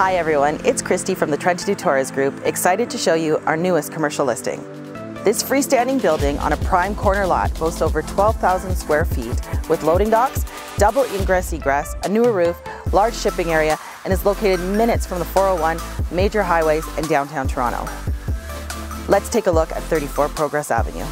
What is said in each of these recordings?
Hi everyone, it's Christy from the Trentadue Torres Group, excited to show you our newest commercial listing. This freestanding building on a prime corner lot boasts over 12,000 square feet with loading docks, double ingress egress, a newer roof, large shipping area, and is located minutes from the 401, major highways, and downtown Toronto. Let's take a look at 34 Progress Avenue.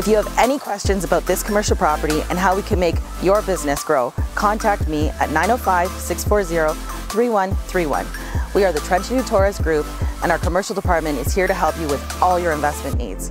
If you have any questions about this commercial property and how we can make your business grow, contact me at 905-640-3131. We are the Trentadue Torres Group and our commercial department is here to help you with all your investment needs.